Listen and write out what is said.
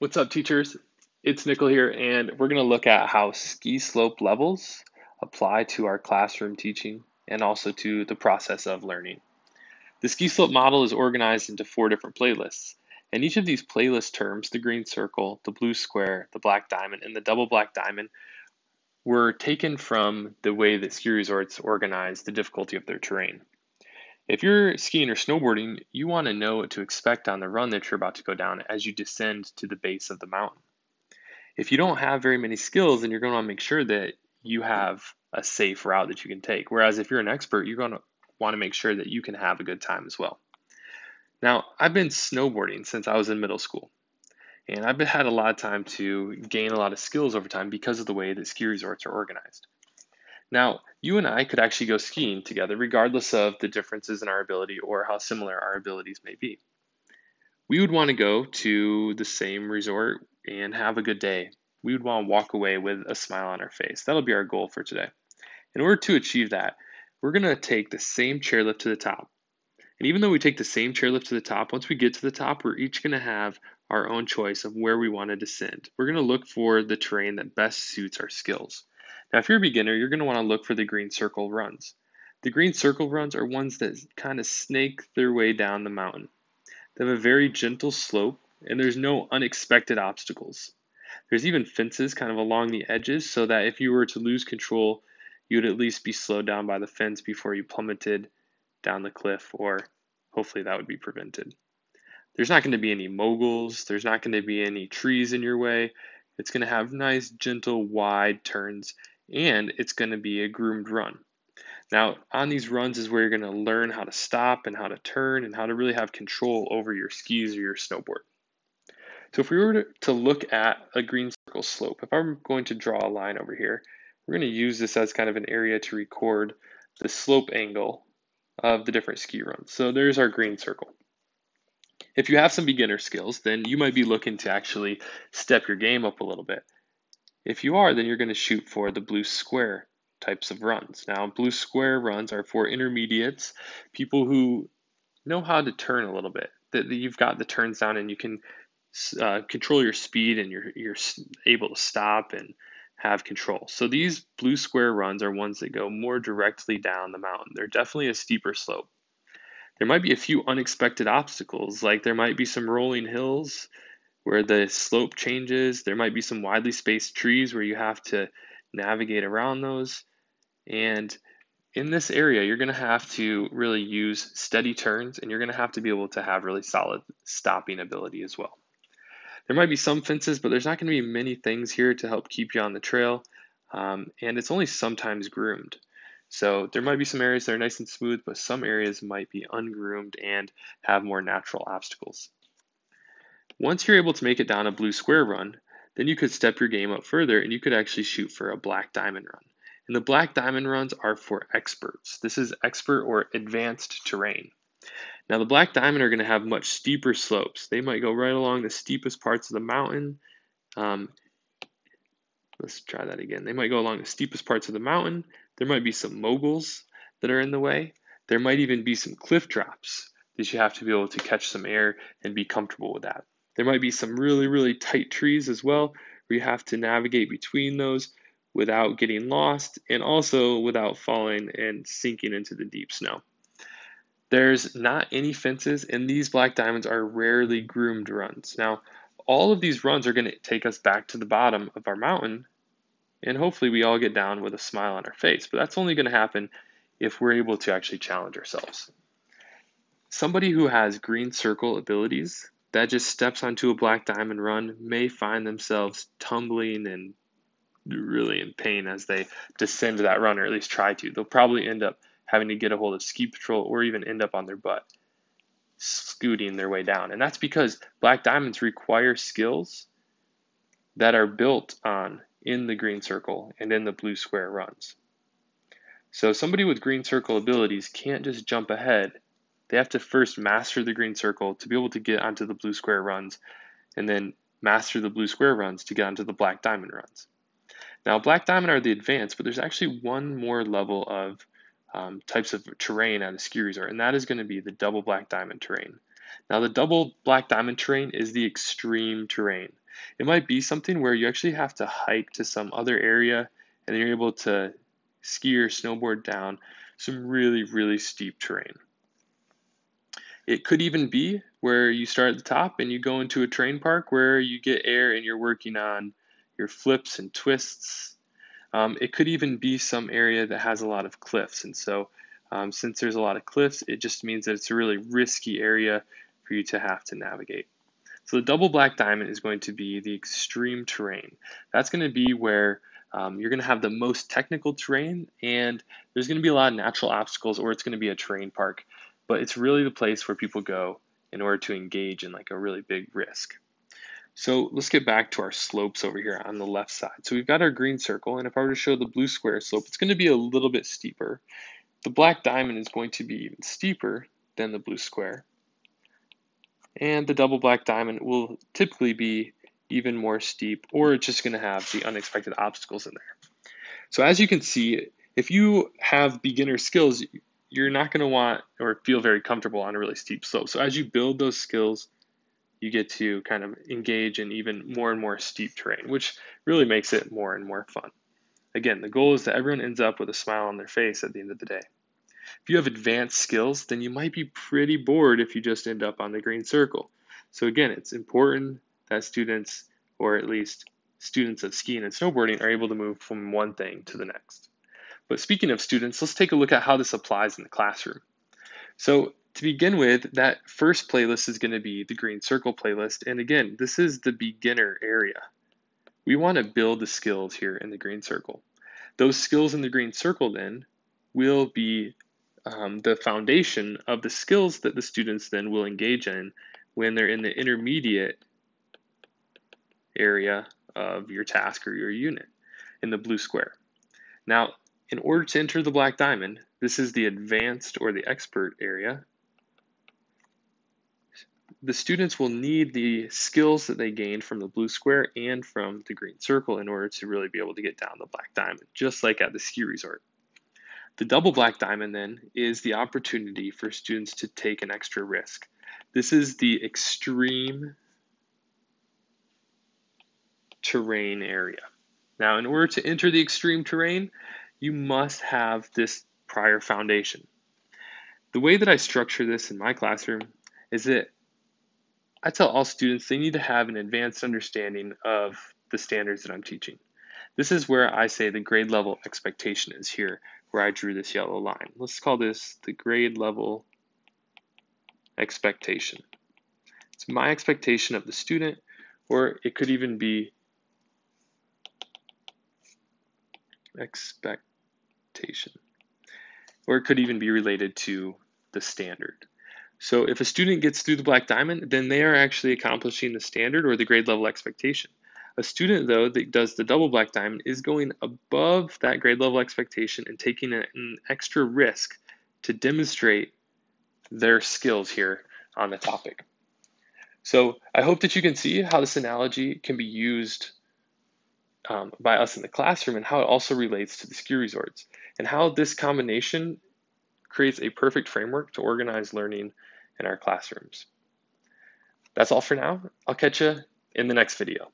What's up, teachers? It's Nichol here, and we're going to look at how ski slope levels apply to our classroom teaching and also to the process of learning. The ski slope model is organized into four different playlists, and each of these playlist terms, the green circle, the blue square, the black diamond, and the double black diamond, were taken from the way that ski resorts organize the difficulty of their terrain. If you're skiing or snowboarding, you want to know what to expect on the run that you're about to go down as you descend to the base of the mountain. If you don't have very many skills, then you're going to want to make sure that you have a safe route that you can take. Whereas if you're an expert, you're going to want to make sure that you can have a good time as well. Now, I've been snowboarding since I was in middle school. And I've had a lot of time to gain a lot of skills over time because of the way that ski resorts are organized. Now, you and I could actually go skiing together regardless of the differences in our ability or how similar our abilities may be. We would want to go to the same resort and have a good day. We would want to walk away with a smile on our face. That'll be our goal for today. In order to achieve that, we're going to take the same chairlift to the top. And even though we take the same chairlift to the top, once we get to the top, we're each going to have our own choice of where we want to descend. We're going to look for the terrain that best suits our skills. Now, if you're a beginner, you're going to want to look for the green circle runs. The green circle runs are ones that kind of snake their way down the mountain. They have a very gentle slope, and there's no unexpected obstacles. There's even fences kind of along the edges so that if you were to lose control, you'd at least be slowed down by the fence before you plummeted down the cliff, or hopefully that would be prevented. There's not going to be any moguls, there's not going to be any trees in your way. It's going to have nice, gentle, wide turns and it's going to be a groomed run. Now, on these runs is where you're going to learn how to stop and how to turn and how to really have control over your skis or your snowboard. So if we were to look at a green circle slope, if I'm going to draw a line over here, we're going to use this as kind of an area to record the slope angle of the different ski runs. So there's our green circle. If you have some beginner skills, then you might be looking to actually step your game up a little bit. If you are, then you're going to shoot for the blue square types of runs. Now, blue square runs are for intermediates, people who know how to turn a little bit, that you've got the turns down and you can uh, control your speed and you're, you're able to stop and have control. So these blue square runs are ones that go more directly down the mountain. They're definitely a steeper slope. There might be a few unexpected obstacles, like there might be some rolling hills where the slope changes. There might be some widely spaced trees where you have to navigate around those. And in this area, you're going to have to really use steady turns and you're going to have to be able to have really solid stopping ability as well. There might be some fences, but there's not going to be many things here to help keep you on the trail. Um, and it's only sometimes groomed. So there might be some areas that are nice and smooth, but some areas might be ungroomed and have more natural obstacles. Once you're able to make it down a blue square run, then you could step your game up further and you could actually shoot for a black diamond run. And the black diamond runs are for experts. This is expert or advanced terrain. Now, the black diamond are going to have much steeper slopes. They might go right along the steepest parts of the mountain. Um, let's try that again. They might go along the steepest parts of the mountain. There might be some moguls that are in the way. There might even be some cliff drops that you have to be able to catch some air and be comfortable with that. There might be some really, really tight trees as well, where you have to navigate between those without getting lost and also without falling and sinking into the deep snow. There's not any fences, and these black diamonds are rarely groomed runs. Now, all of these runs are going to take us back to the bottom of our mountain, and hopefully we all get down with a smile on our face. But that's only going to happen if we're able to actually challenge ourselves. Somebody who has green circle abilities that just steps onto a black diamond run may find themselves tumbling and really in pain as they descend that run, or at least try to. They'll probably end up having to get a hold of ski patrol or even end up on their butt, scooting their way down. And that's because black diamonds require skills that are built on in the green circle and in the blue square runs. So somebody with green circle abilities can't just jump ahead they have to first master the green circle to be able to get onto the blue square runs, and then master the blue square runs to get onto the black diamond runs. Now, black diamond are the advanced, but there's actually one more level of um, types of terrain at a ski resort, and that is going to be the double black diamond terrain. Now, the double black diamond terrain is the extreme terrain. It might be something where you actually have to hike to some other area and you're able to ski or snowboard down some really, really steep terrain. It could even be where you start at the top and you go into a terrain park where you get air and you're working on your flips and twists. Um, it could even be some area that has a lot of cliffs. And so, um, since there's a lot of cliffs, it just means that it's a really risky area for you to have to navigate. So, the double black diamond is going to be the extreme terrain. That's going to be where um, you're going to have the most technical terrain, and there's going to be a lot of natural obstacles, or it's going to be a terrain park. But it's really the place where people go in order to engage in like a really big risk. So let's get back to our slopes over here on the left side. So we've got our green circle, and if I were to show the blue square slope, it's going to be a little bit steeper. The black diamond is going to be even steeper than the blue square. And the double black diamond will typically be even more steep, or it's just going to have the unexpected obstacles in there. So as you can see, if you have beginner skills, you're not going to want or feel very comfortable on a really steep slope. So as you build those skills, you get to kind of engage in even more and more steep terrain, which really makes it more and more fun. Again, the goal is that everyone ends up with a smile on their face at the end of the day. If you have advanced skills, then you might be pretty bored if you just end up on the green circle. So, again, it's important that students, or at least students of skiing and snowboarding, are able to move from one thing to the next. But speaking of students, let's take a look at how this applies in the classroom. So, to begin with, that first playlist is going to be the green circle playlist. And again, this is the beginner area. We want to build the skills here in the green circle. Those skills in the green circle then will be um, the foundation of the skills that the students then will engage in when they're in the intermediate area of your task or your unit in the blue square. Now, in order to enter the black diamond, this is the advanced or the expert area the students will need the skills that they gained from the blue square and from the green circle in order to really be able to get down the black diamond, just like at the ski resort. The double black diamond then is the opportunity for students to take an extra risk. This is the extreme terrain area. Now, in order to enter the extreme terrain, you must have this prior foundation. The way that I structure this in my classroom is that I tell all students they need to have an advanced understanding of the standards that I'm teaching. This is where I say the grade level expectation is here, where I drew this yellow line. Let's call this the grade level expectation. It's my expectation of the student, or it could even be or it could even be related to the standard. So if a student gets through the black diamond, then they are actually accomplishing the standard or the grade level expectation. A student, though, that does the double black diamond is going above that grade level expectation and taking an extra risk to demonstrate their skills here on the topic. So I hope that you can see how this analogy can be used um, by us in the classroom and how it also relates to the ski resorts and how this combination creates a perfect framework to organize learning in our classrooms. That's all for now. I'll catch you in the next video.